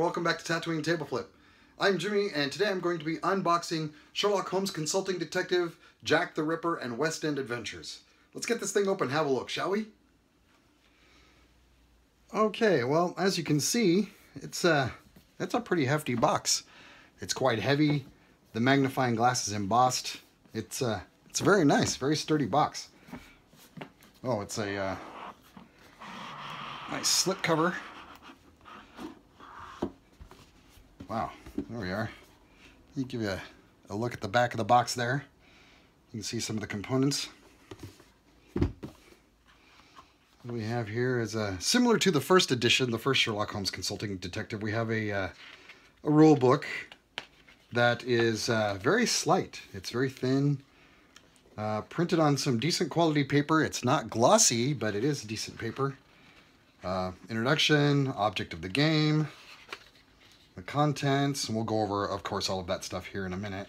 welcome back to Tatooine Table Flip. I'm Jimmie, and today I'm going to be unboxing Sherlock Holmes Consulting Detective, Jack the Ripper, and West End Adventures. Let's get this thing open and have a look, shall we? Okay, well, as you can see, it's a, it's a pretty hefty box. It's quite heavy. The magnifying glass is embossed. It's, uh, it's a very nice, very sturdy box. Oh, it's a uh, nice slip cover. Wow, there we are. Let me give you a, a look at the back of the box there. You can see some of the components. What we have here is a, similar to the first edition, the first Sherlock Holmes Consulting Detective, we have a, uh, a rule book that is uh, very slight. It's very thin, uh, printed on some decent quality paper. It's not glossy, but it is decent paper. Uh, introduction, object of the game, the contents, and we'll go over, of course, all of that stuff here in a minute.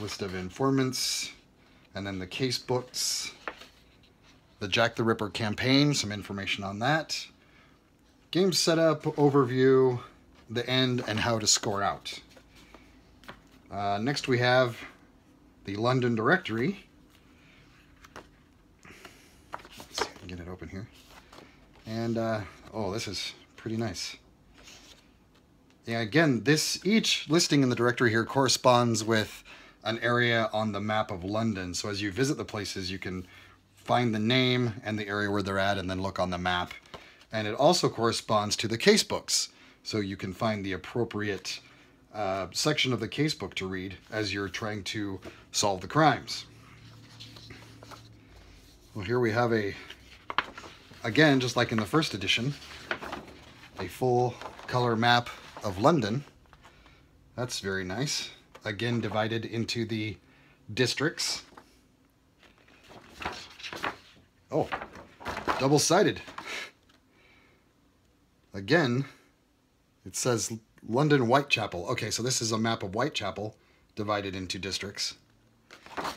List of informants, and then the case books, the Jack the Ripper campaign, some information on that, game setup, overview, the end, and how to score out. Uh, next we have the London directory. Let's see if I can get it open here. And, uh, oh, this is pretty nice. Yeah, again, this each listing in the directory here corresponds with an area on the map of London. So as you visit the places, you can find the name and the area where they're at and then look on the map. And it also corresponds to the casebooks. So you can find the appropriate uh, section of the casebook to read as you're trying to solve the crimes. Well, here we have a, again, just like in the first edition, a full color map of London. That's very nice. Again, divided into the districts. Oh, double-sided. Again, it says London Whitechapel. Okay, so this is a map of Whitechapel divided into districts.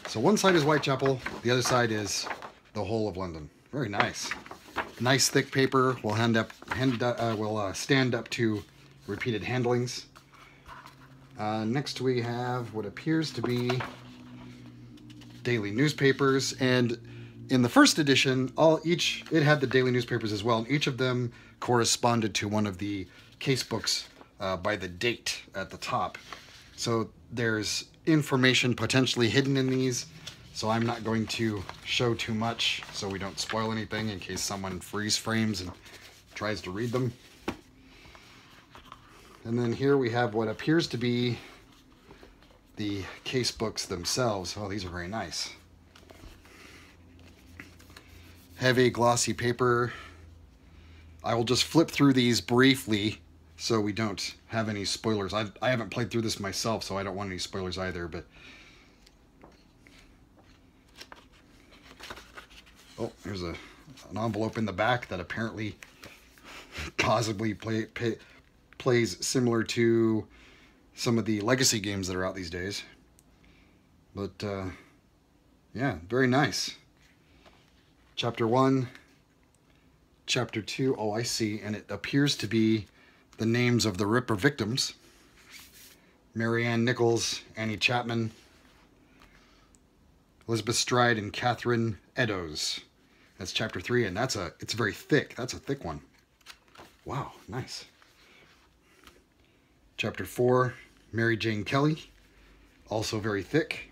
So one side is Whitechapel, the other side is the whole of London. Very nice. Nice thick paper will hand up, hand, uh, will uh, stand up to repeated handlings. Uh, next we have what appears to be daily newspapers and in the first edition all each it had the daily newspapers as well and each of them corresponded to one of the case books uh, by the date at the top so there's information potentially hidden in these so I'm not going to show too much so we don't spoil anything in case someone freeze frames and tries to read them and then here we have what appears to be the case books themselves. Oh, these are very nice. Heavy glossy paper. I will just flip through these briefly so we don't have any spoilers. I, I haven't played through this myself, so I don't want any spoilers either, but... Oh, there's a, an envelope in the back that apparently possibly play, pay, plays similar to some of the legacy games that are out these days. But, uh, yeah, very nice. Chapter 1, Chapter 2, oh, I see, and it appears to be the names of the Ripper victims. Mary Ann Nichols, Annie Chapman, Elizabeth Stride, and Catherine Eddowes. That's chapter 3, and that's a, it's very thick. That's a thick one. Wow, nice. Chapter 4, Mary Jane Kelly, also very thick.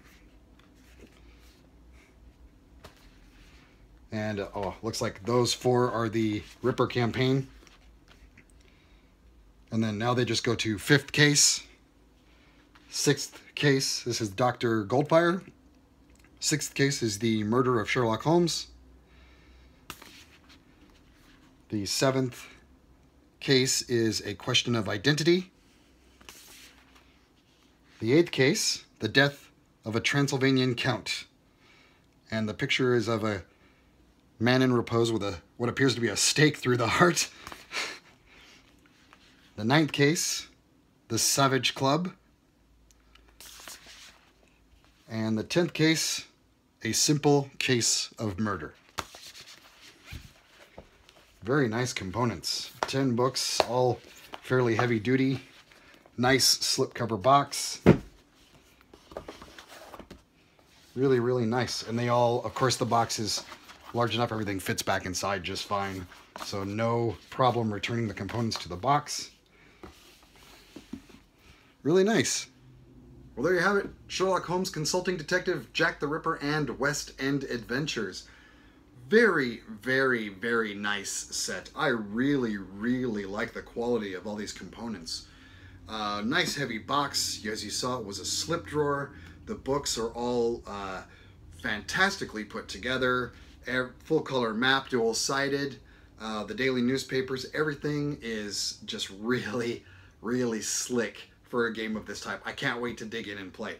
And, uh, oh, looks like those four are the Ripper campaign. And then now they just go to fifth case, sixth case. This is Dr. Goldfire. Sixth case is the murder of Sherlock Holmes. The seventh case is a question of identity. The eighth case, the death of a Transylvanian count. And the picture is of a man in repose with a what appears to be a stake through the heart. the ninth case, the Savage Club. And the tenth case, a simple case of murder. Very nice components. 10 books, all fairly heavy duty. Nice slipcover box. Really, really nice. And they all, of course, the box is large enough, everything fits back inside just fine. So no problem returning the components to the box. Really nice. Well, there you have it. Sherlock Holmes Consulting Detective, Jack the Ripper, and West End Adventures. Very, very, very nice set. I really, really like the quality of all these components. Uh, nice heavy box. As you saw, it was a slip drawer. The books are all uh, fantastically put together. Full color map, dual sided. Uh, the daily newspapers, everything is just really, really slick for a game of this type. I can't wait to dig in and play.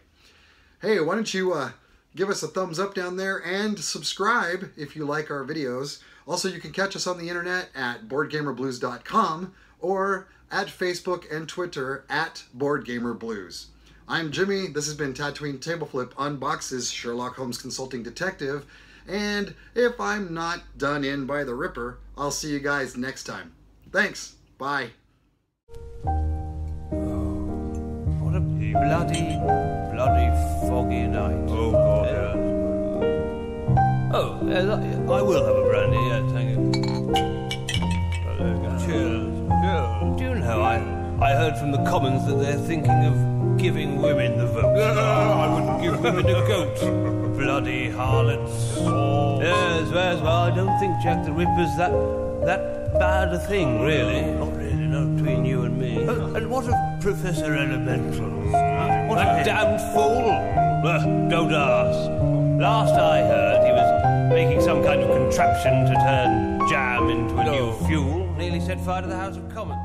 Hey, why don't you uh, give us a thumbs up down there and subscribe if you like our videos. Also, you can catch us on the internet at boardgamerblues.com or at Facebook and Twitter at BoardGamerBlues. I'm Jimmie. This has been Tatooine Table Flip Unboxes Sherlock Holmes Consulting Detective. And if I'm not done in by the Ripper, I'll see you guys next time. Thanks. Bye. What a bloody, bloody foggy night. Oh, God, yeah. Oh, I, I will have a brandy, yes, thank you. I, heard from the Commons that they're thinking of giving women the vote. I wouldn't give women a goat. Bloody harlots. Yes, yes, well, I don't think Jack the Ripper's that that bad a thing, really. Not really, not between you and me. and what of Professor Elemental? What a damned fool! Uh, don't ask. Last I heard, he was making some kind of contraption to turn jam into a new fuel. Nearly set fire to the House of Commons.